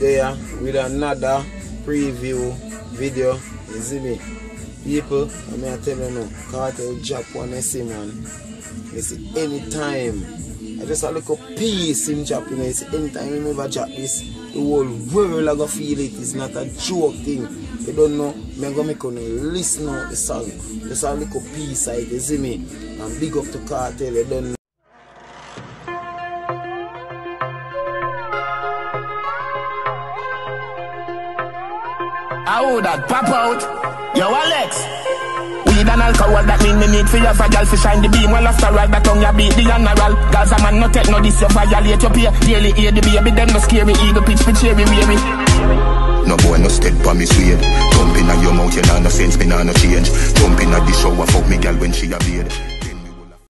there with another preview video. You see me? People, I'm going to tell you now, Kartel drop one essay, man. You see, anytime, I just a little piece in drop, you see, anytime you never drop this, the whole world going to feel it. It's not a joke thing. You don't know, going to make you listen to the song. Just a little of it, you see me? And big up to Kartel, you don't know. How that pop out? Yo, Alex. Weed and alcohol, that mean me need for your fragile to shine the beam. Well, after all, that tongue you beat the general. Gaza man, no take no this, you violate your peer. Daily hear the baby, them no scary. Eagle pitch for cherry, weary. No boy no step on me suede Jump in your mouth, you know no sense, me nah no change Jump in the shower, fuck me gal when she a bed